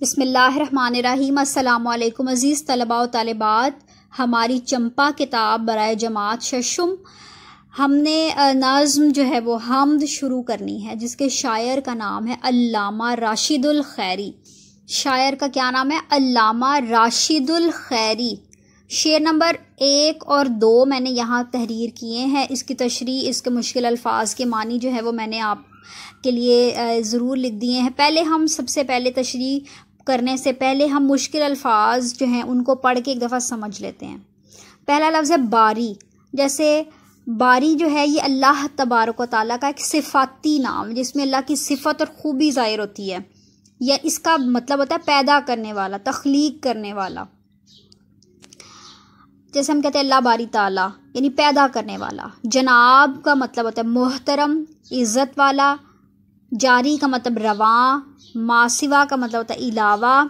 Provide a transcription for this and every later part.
बिसमीम अल्लाम अज़ीज़ तलबा तलबात। हमारी चंपा किताब बरए जमात शशुम। हमने नज़म जो है वो हमद शुरू करनी है, जिसके शायर का नाम है अल्लामा राशिदुल खैरी। शायर का क्या नाम है? अल्लामा राशिदुल खैरी। शेर नंबर एक और दो मैंने यहाँ तहरीर किए हैं। इसकी तशरी इसके मुश्किल अल्फाज के मानी जो है वो मैंने आप के लिए ज़रूर लिख दिए हैं। पहले हम सबसे पहले तशरी करने से पहले हम मुश्किल अल्फाज जो हैं उनको पढ़ के एक दफ़ा समझ लेते हैं। पहला लफ्ज़ है बारी। जैसे बारी जो है ये अल्लाह तबारक ताली का एक सिफाती नाम जिसमें अल्लाह की सिफत और ख़ूबी ज़ाहिर होती है। या इसका मतलब होता है पैदा करने वाला, तख्लीक करने वाला। जैसे हम कहते हैं अल्लाह बारी ताला, यानी पैदा करने वाला। जनाब का मतलब होता है मोहतरम, इज़्ज़त वाला जारी का मतलब रवा, मासिवा का मतलब होता है इलावा,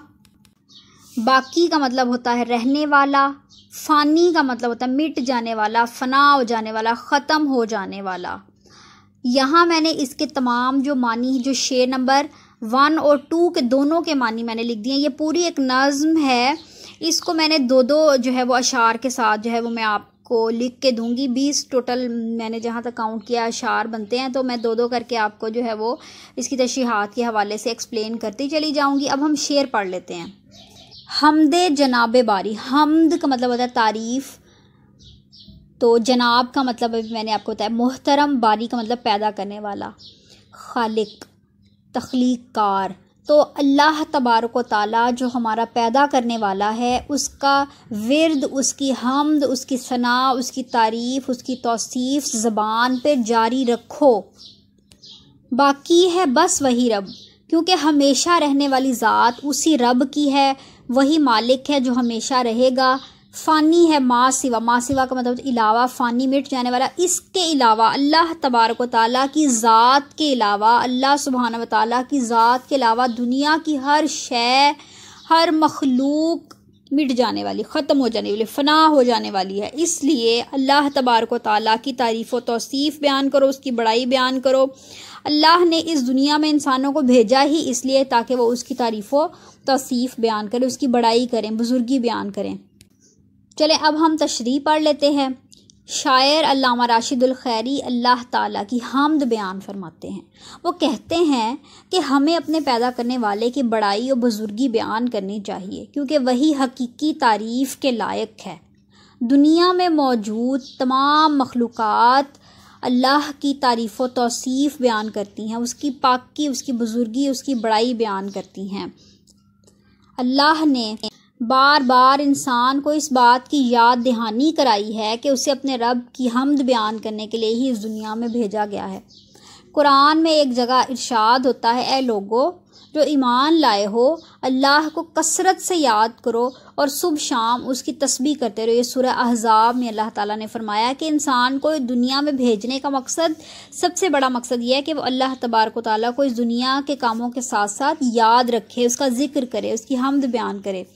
बाकी का मतलब होता है रहने वाला, फ़ानी का मतलब होता है मिट जाने वाला, फना हो जाने वाला, ख़त्म हो जाने वाला। यहाँ मैंने इसके तमाम जो मानी, जो शेर नंबर वन और टू के दोनों के मानी मैंने लिख दिए ये पूरी एक नज़म है। इसको मैंने दो दो जो है वो अशार के साथ जो है वो मैं आप को लिख के दूँगी। बीस टोटल मैंने जहाँ तक काउंट किया अशार बनते हैं तो मैं दो दो करके आपको जो है वो इसकी तशीहात के हवाले से एक्सप्लेन करती चली जाऊँगी। अब हम शेर पढ़ लेते हैं। हमद जनाब बारी। हमद का मतलब होता है तारीफ़। तो जनाब का मतलब अभी मैंने आपको बताया, मोहतरम बारी का मतलब पैदा करने वाला। खालिक तख्लीक कार तो अल्लाह तबारक ताला जो हमारा पैदा करने वाला है, उसका विरद, उसकी हमद, उसकी सना, उसकी तारीफ़, उसकी तोसीफ़ ज़बान पर जारी रखो। बाकी है बस वही रब, क्योंकि हमेशा रहने वाली ज़ात उसी रब की है, वही मालिक है जो हमेशा रहेगा। फ़ानी है माँ सिवा। माँ सिवा का मतलब अलावा फ़ानी मिट जाने वाला। इसके अलावा अल्लाह तबारक ताली की ज़ात के अलावा अल्लाह सुबहान ताली की ज़ात के अलावा दुनिया की हर शय, हर मखलूक मिट जाने वाली, ख़त्म हो जाने वाली फ़ना हो जाने वाली है। इसलिए अल्लाह तबारक ताली की तारीफ़ व तोसीफ़ बयान करो, उसकी बड़ाई बयान करो। अल्लाह ने इस दुनिया में इंसानों को भेजा ही इसलिए ताकि वो उसकी तारीफ़ व तोसीफ़ बयान करें, उसकी बड़ाई करें, बुज़ुर्गी बयान करें। चले, अब हम तशरी पढ़ लेते हैं। शायर अल्लामा राशिदुल खैरी अल्लाह ताला की हमद बयान फरमाते हैं। वो कहते हैं कि हमें अपने पैदा करने वाले की बड़ाई और बुज़ुर्गी बयान करनी चाहिए, क्योंकि वही हकीकी तारीफ़ के लायक है। दुनिया में मौजूद तमाम मखलूक़ात अल्लाह की तारीफ़ व तोसीफ़ बयान करती हैं। उसकी पाकि, उसकी बुज़ुर्गी, उसकी बड़ाई बयान करती हैं। अल्लाह ने बार बार इंसान को इस बात की याद दहानी कराई है कि उसे अपने रब की हमद बयान करने के लिए ही इस दुनिया में भेजा गया है। कुरान में एक जगह इरशाद होता है ए लोगो, जो ईमान लाए हो, अल्लाह को कसरत से याद करो और सुबह शाम उसकी तस्बी करते रहो। ये सूरह अहजाब में अल्लाह ताला ने फरमाया कि इंसान को दुनिया में भेजने का मकसद, सबसे बड़ा मकसद यह है कि वो अल्लाह तबारक ताली को इस दुनिया के कामों के साथ साथ याद रखे, उसका ज़िक्र करे, उसकी हमद बयान करे।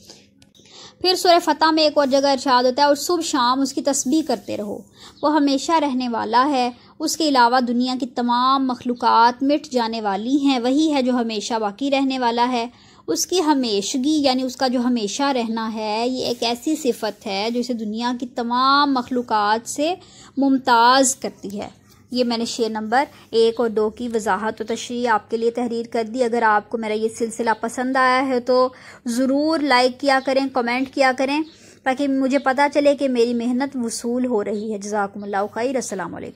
फिर सुर फ़तह में एक और जगह इरशाद होता है और सुबह शाम उसकी तस्बीह करते रहो। वो हमेशा रहने वाला है। उसके अलावा दुनिया की तमाम मखलूक़ात मिट जाने वाली हैं। वही है जो हमेशा बाकी रहने वाला है। उसकी हमेशगी, यानी उसका जो हमेशा रहना है, ये एक ऐसी सिफत है जो इसे दुनिया की तमाम मखलूक़ात से मुमताज़ करती है। ये मैंने शेर नंबर एक और दो की वजाहत और तशरी आपके लिए तहरीर कर दी। अगर आपको मेरा ये सिलसिला पसंद आया है तो ज़रूर लाइक किया करें कमेंट किया करें, ताकि मुझे पता चले कि मेरी मेहनत वसूल हो रही है। जजाकम्ला खैर असल